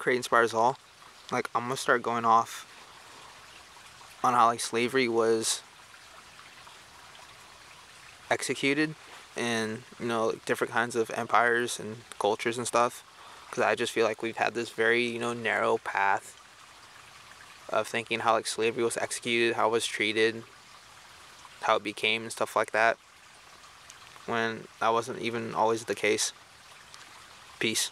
create inspires all. Like I'm gonna start going off on how like slavery was executed in you know like, different kinds of empires and cultures and stuff. Because i just feel like we've had this very you know narrow path of thinking how like slavery was executed how it was treated how it became and stuff like that when that wasn't even always the case. Peace.